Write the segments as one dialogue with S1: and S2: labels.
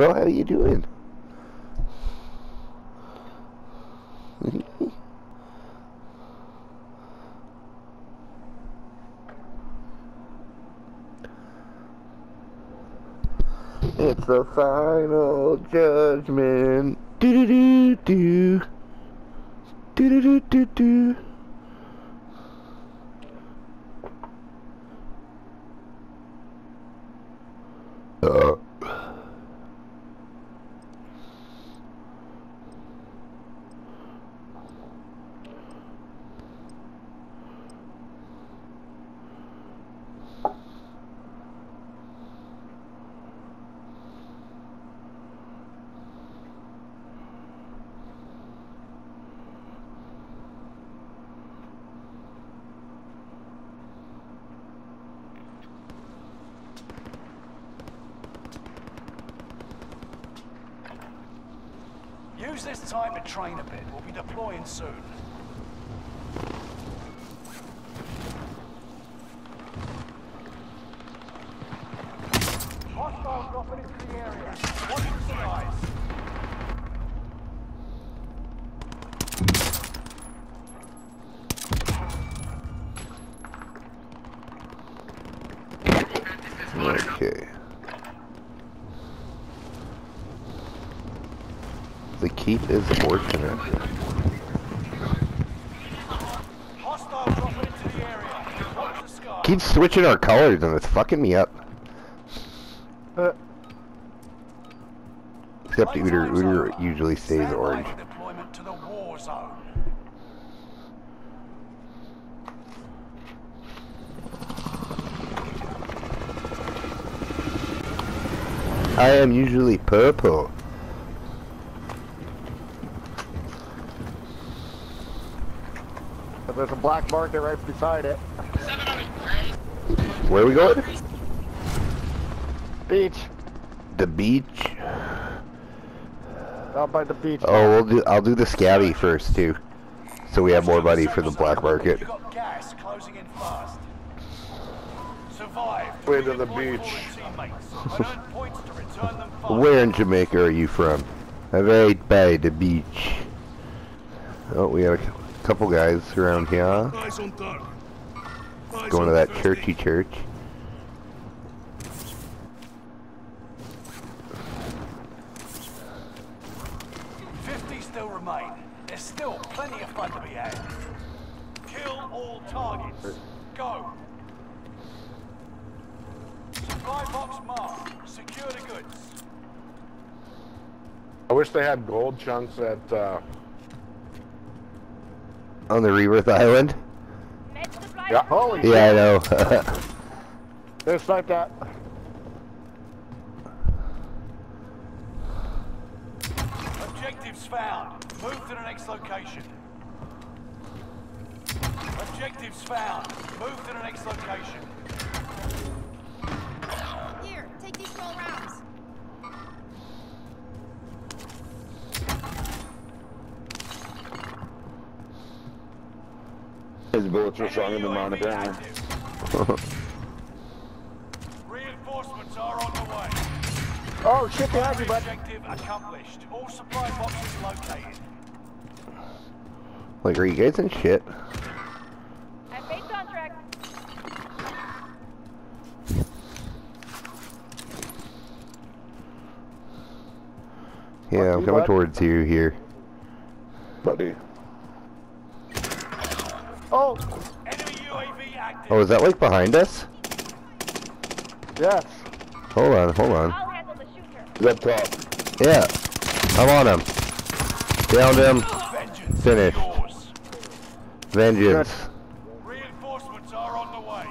S1: Girl, how are you doing? it's the final judgment. Do do do do. Do do do do do. Uh.
S2: Use this time to train a bit. We'll be deploying soon. Hostile dropping into the area. Watch the skies.
S1: Okay. The keep is fortunate.
S2: Hostile dropping into the area. Watch the skies.
S1: Keep switching our colors and it's fucking me up.
S3: Uh,
S1: Except Euter,
S2: Euter
S1: usually stays orange.
S2: Deployment to the war zone.
S1: I am usually purple.
S3: There's a black market right beside it.
S1: Where are we going?
S3: Beach.
S1: The beach.
S3: Out by the beach.
S1: Oh, we'll do. I'll do the scabby first too, so we have more money for the black market.
S2: You got gas closing in fast. Survive.
S3: Way to the beach.
S2: fallen teammates and earn points to return them fast.
S1: Where in Jamaica are you from? I Right by the beach. Oh, we have a couple guys around here.
S4: Eyes on. Eyes
S1: Going to that churchy church.
S2: Fifty still remain. There's still plenty of fun to be had. Kill all targets. Go. Supply box marked. Secure the goods.
S5: I wish they had gold chunks at, uh,
S1: On the Rebirth Island?
S5: yeah.
S3: Holy
S1: Yeah, I know.
S3: There's like that.
S2: Objectives found. Move to the next location. Objectives found. Move to the next location.
S6: Here, take these 12 rounds.
S7: His bullets were stronger
S2: Enemy
S7: than mine,
S2: UAV
S7: apparently.
S2: Reinforcements are on the way.
S3: Oh, shit behind you, bud.
S2: Objective accomplished. All supply boxes located.
S1: like, are you guys in shit?
S6: I made contract.
S1: Yeah, I'm coming
S3: bud.
S1: towards you here.
S7: Buddy.
S3: Oh,
S2: Enemy UAV active.
S1: Oh, is that like behind us?
S3: yes.
S1: Hold on, hold on.
S6: I'll handle the shooter.
S7: He's up top.
S1: Yeah, I'm on him. Downed him.
S2: Vengeance
S1: Finish.
S2: is yours.
S1: Vengeance.
S2: Reinforcements are on the way.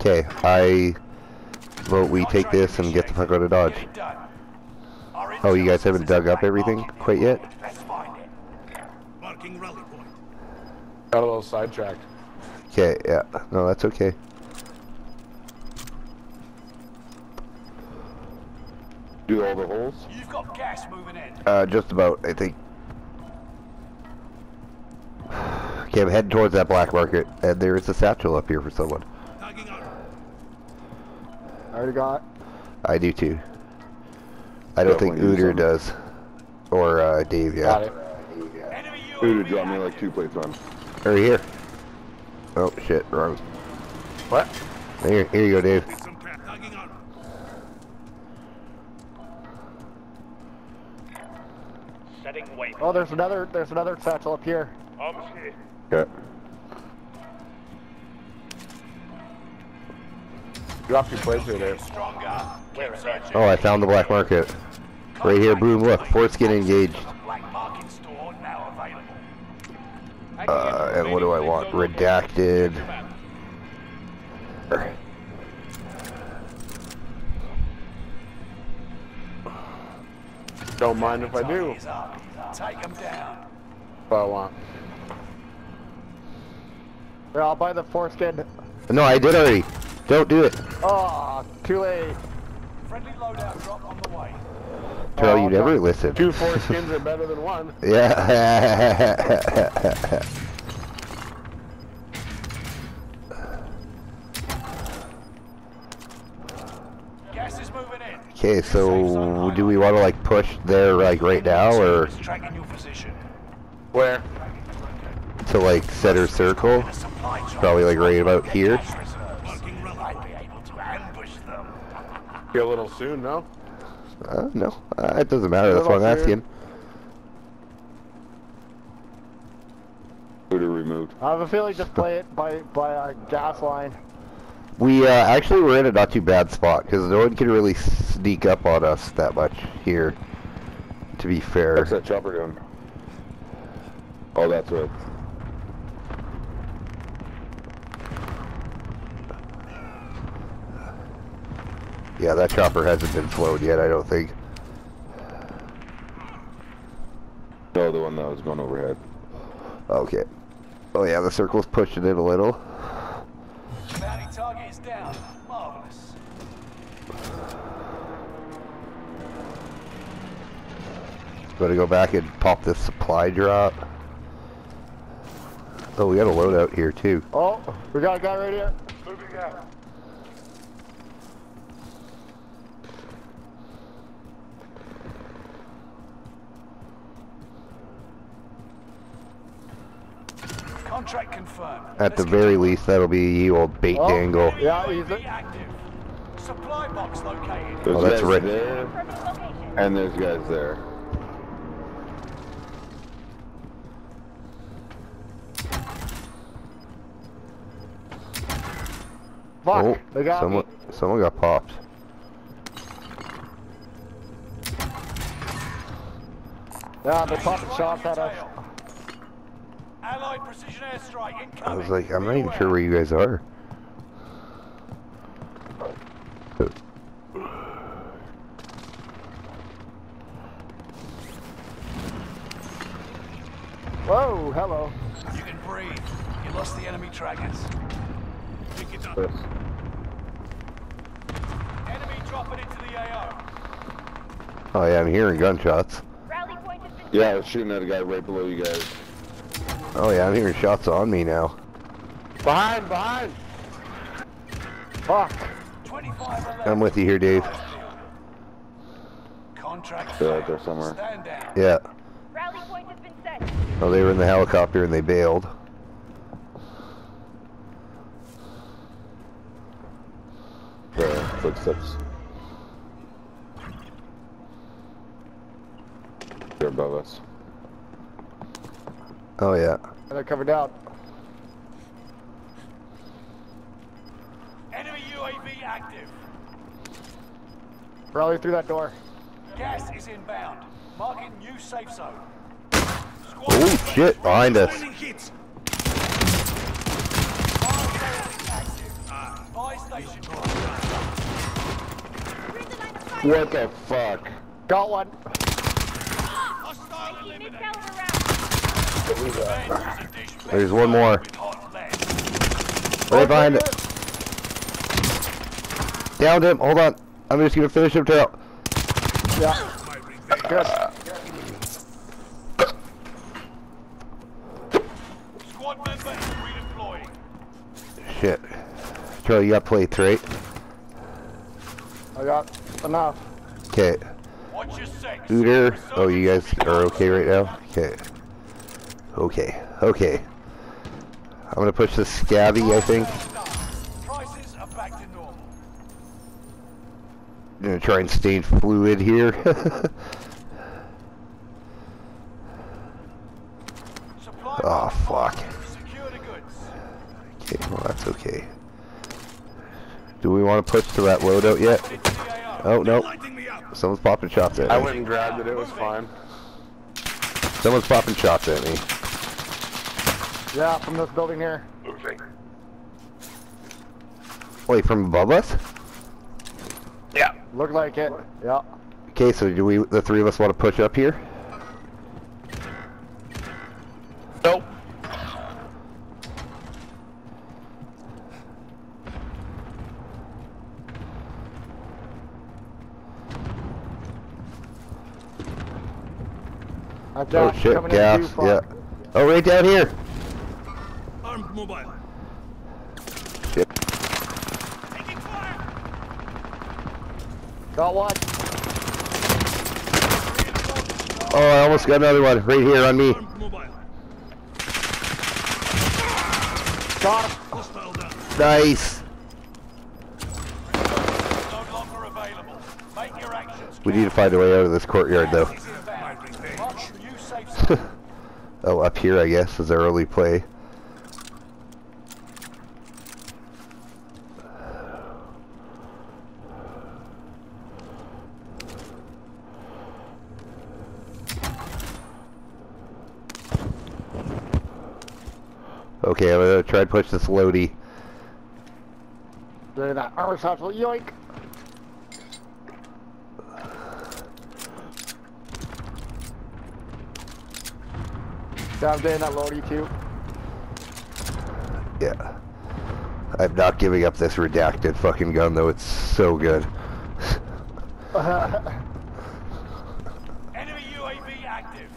S1: Okay, I vote we take this and get the fuck out of Dodge.
S2: Get it done. Our
S1: Oh, you guys haven't dug up everything quite yet?
S2: nearby. Let's find it.
S4: Marking rally point.
S5: Got a little sidetracked.
S1: Okay, yeah. No, that's okay.
S7: Do all the holes.
S2: You've got gas moving in.
S1: Uh, just about, I think. Okay, I'm heading towards that black market, and there is a satchel up here for someone.
S3: I already got.
S1: I do too. I don't think
S7: Definitely use Euter
S1: does. Or uh, Dave,
S5: Got it.
S2: Enemy
S7: Dude,
S2: UAV
S7: drop me like two plates on.
S1: Or here. Oh shit, wrong.
S5: What?
S1: Here, here you go, Dave.
S4: Need some cat. Tagging out.
S8: Setting.
S3: Oh, there's another. There's another satchel up here.
S8: Arms here.
S7: Okay.
S5: Drop your plates here, Dave.
S2: Stronger. Keep searching.
S1: Oh, I found the black market. Right here, boom, look, Foreskin engaged.
S2: Black market store now available.
S1: Uh, and what do I want? Redacted.
S5: Don't mind if I do.
S2: Target is up. Take them down.
S5: What I want.
S3: Yeah, I'll buy the foreskin.
S1: No, I did already. Don't do it.
S3: Oh, too late.
S2: Friendly loadout drop on the way.
S1: Terrell,
S3: Oh,
S1: you never listen.
S5: Two foreskins are better than one.
S1: Yeah.
S2: Gas is moving in.
S1: Okay, so do we want to like push there like right now or
S2: Team is tracking your position.
S5: Where?
S1: to like center circle?
S2: A supply drop.
S1: Probably like right about here.
S2: Gas reserves. Might be able to ambush them.
S5: Be a little soon, no?
S1: Uh, no, uh, it doesn't matter. That's what I'm asking.
S7: Booter removed.
S3: I have a feeling just play it by by a gas line.
S1: We uh, actually were in a not too bad spot because no one can really sneak up on us that much here. To be fair.
S7: What's that chopper doing? Oh, that's right.
S1: Yeah, that chopper hasn't been flown yet. I don't think.
S7: No, the one that was going overhead.
S1: Okay. Oh yeah, the circle's pushing it a little. Gotta go back and pop this supply drop. Oh, we got a loadout here too.
S3: Oh, we got a guy right here.
S2: Moving out. Contract confirmed.
S1: At the
S2: Let's
S1: very
S2: get-
S1: least, that'll be you old bait
S3: Oh.
S1: dangle.
S3: Yeah, he's
S2: UAV active. Supply box located.
S7: There's
S1: Oh, that's right.
S7: there, and there's guys there.
S3: Fuck,
S1: Oh,
S3: they got
S1: someone,
S3: me.
S1: someone got popped.
S3: Yeah, they popping shots at us.
S2: Allied precision airstrike incoming.
S1: I was like, I'm not even sure where you guys are.
S3: Whoa, hello.
S2: You can breathe. You lost the enemy trackers.
S4: Pick it up.
S7: Yes.
S2: Enemy dropping into the AO.
S1: Oh yeah, I'm hearing gunshots.
S6: Rally point has been
S7: Yeah, I was shooting at a guy right below you guys.
S1: Oh yeah, I'm hearing shots on me now.
S5: Behind, behind!
S3: Fuck.
S1: I'm with you here, Dave.
S2: Contract
S7: They're
S2: failed.
S7: out there somewhere.
S1: Yeah.
S6: Rally point has been set.
S1: Oh, they were in the helicopter and they bailed.
S7: The footsteps. They're above us.
S1: Oh yeah.
S3: And they're covered down.
S2: Enemy UAV active.
S3: Rally through that door.
S2: Gas is inbound. Marking new safe zone.
S1: Oh shit, behind us.
S4: Finding hits.
S2: Station.
S6: Read the line of fire.
S7: What the fuck?
S3: Got one.
S2: Hostile
S6: Taking
S2: eliminated.
S6: Excalibur round.
S1: There's one more.
S2: With.
S1: Right behind it. Downed him. Hold on. I'm just gonna finish him tail.
S3: Yeah.
S4: My revenge.
S3: Good.
S2: Squad member is redeploying.
S1: Shit. Charlie, you got plates, right?
S3: I got enough.
S1: Okay. Scooter. Oh, you guys are okay right now? Okay. Okay. Okay. I'm gonna push the scabby, I think. I'm gonna try and stay fluid here. Oh, fuck. Okay, well that's okay. Do we want to push to that loadout yet?
S2: Into.
S1: Oh, no.
S4: Lighting.
S1: Someone's popping shots at me.
S5: I went and grabbed it. It was fine.
S1: Someone's popping shots at me.
S3: Yeah, from this building here.
S5: Moving.
S1: Wait, from above us?
S5: Yeah.
S3: Look like it. Yeah.
S1: Okay, so do we, the three of us want to push up here?
S3: I've
S1: Oh shit,
S3: coming in
S1: gas,
S3: too far.
S1: yeah. Oh, right down here.
S4: Armed mobile.
S1: Shit.
S2: Taking fire.
S3: Got one.
S1: Oh, I almost got another one right here on me.
S3: Got him.
S4: Hostile down.
S1: Nice.
S2: No longer available. Make your actions.
S1: We need to find a way out of this courtyard though.
S2: Gas is inbound. Mark the new safe zone.
S1: Oh, up here I guess is our early play. Okay, I'm gonna try and push this loady.
S3: Look at that satchel. Yoink. Yeah, I'm doing that Lodi too.
S1: Yeah. I'm not giving up this redacted fucking gun though, it's so good.
S2: Enemy UAV active.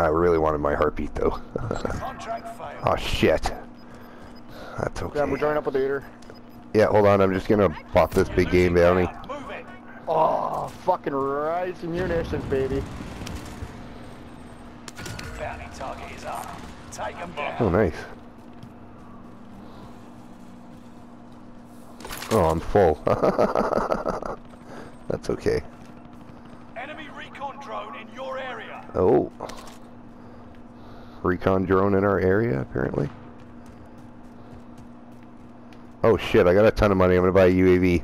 S1: I really wanted my heartbeat though.
S2: Contract failed.
S1: oh shit. That's okay.
S3: Yeah, we're joining up with the eater.
S1: Yeah, hold on, I'm just gonna pop this big game bounty.
S2: Move it.
S3: Oh, fucking rice munitions, baby.
S1: Oh, nice. Oh, I'm full. That's okay.
S2: Enemy recon drone in your area.
S1: Oh. Recon drone in our area, apparently. Oh shit, I got a ton of money. I'm gonna buy a UAV.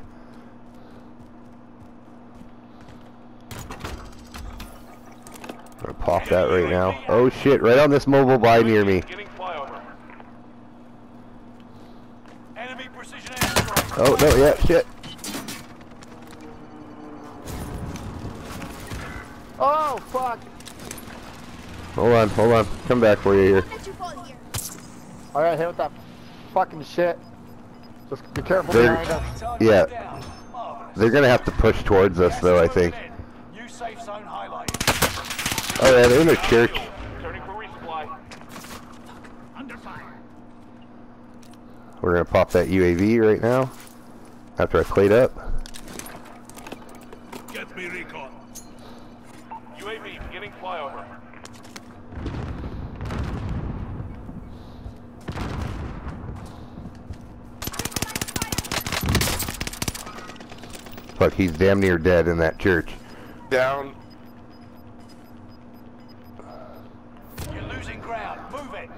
S1: I'm gonna pop that right now. Oh shit, right on this mobile by near me.
S2: Getting flyover. Enemy precision airstrike.
S1: Oh, no, yeah, shit.
S3: Oh, fuck.
S1: Hold on, hold on. Come back for you here.
S6: Let you fall here.
S3: I got hit with that fucking shit. Just be careful
S1: They're-
S3: behind us.
S1: Yeah. They're gonna have to push towards us though, I think.
S2: Gas is moving in. New safe zone highlighted.
S1: Oh yeah, they're in a church.
S2: Turning for resupply.
S4: Under fire.
S1: We're gonna pop that UAV right now. After I played up.
S4: Get me recon.
S2: UAV beginning flyover.
S1: Fuck, he's damn near dead in that church.
S5: Down.
S2: You're losing ground. Move it.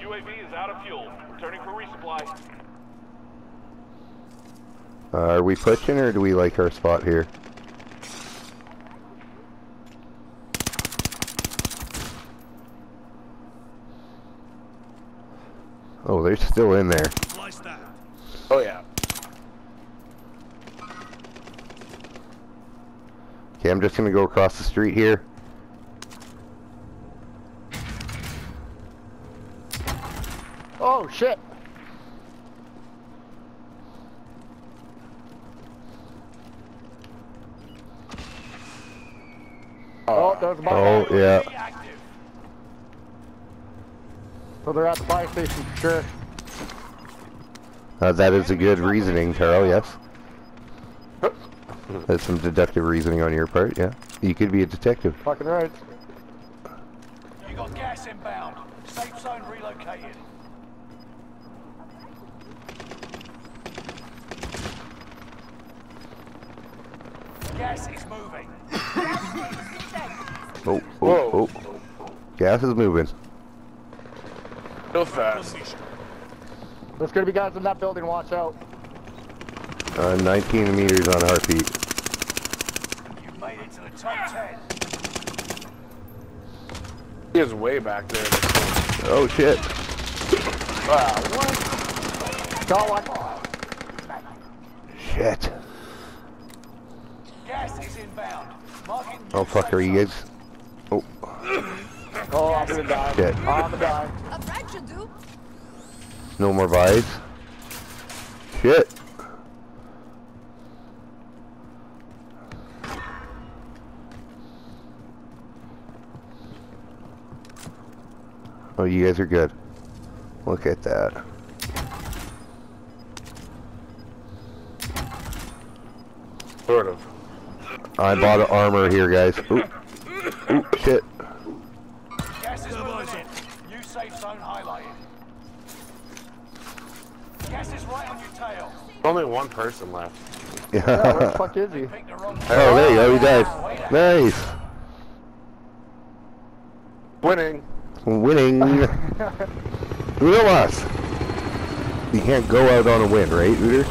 S2: UAV is out of fuel. Returning for resupply.
S1: Uh, are we pushing or do we like our spot here? Oh, they're still in there.
S5: Oh yeah.
S1: Okay, I'm just gonna go across the street here.
S3: Oh, shit. Oh, there's a buy.
S1: Oh, yeah.
S2: UAV active.
S3: So they're at the buy station for sure.
S1: Uh, that is a good reasoning, Carl, yes. That's some deductive reasoning on your part, yeah. You could be a detective.
S3: Fucking right.
S2: You got gas inbound. Safe zone relocated. Gas is moving.
S1: Oh, oh,
S5: Whoa.
S1: oh. Gas is moving.
S5: Go fast.
S3: There's gonna be guys in that building, watch out.
S1: Uh, 19 meters on heartbeat.
S2: You've made it to the top 10.
S5: He is way back there.
S1: Oh shit.
S5: Wow, what?
S3: Got one.
S1: Shit.
S2: Gas is inbound. Marking
S1: Oh fuck,
S2: safe
S1: are you Oh,
S3: Oh, I'm gonna die.
S1: shit.
S3: I'm gonna die.
S6: A frag should do.
S1: No more vibes. Shit. Oh, you guys are good. Look at that.
S5: Sort of.
S1: I bought an armor here, guys. Ooh. Ooh, shit.
S5: Only one person left.
S3: Yeah, where the fuck is he?
S2: Pick the wrong
S1: oh, there you go. He died. Nice.
S5: Winning.
S1: Winning. Who lost? You can't go out on a win, right, Hooter?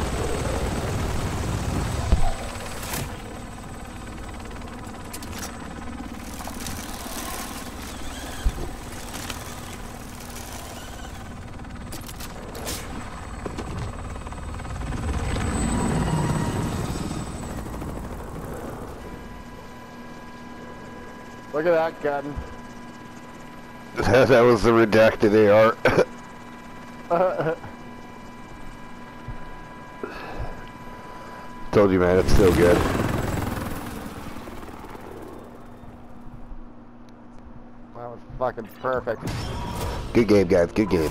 S3: Look at that gun.
S1: that was the redacted AR. Told you, man, it's still good.
S3: That was fucking perfect.
S1: Good game, guys. Good game.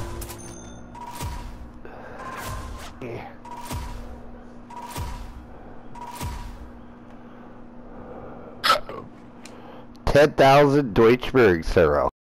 S1: Ten thousand Deutschberg, Sarah.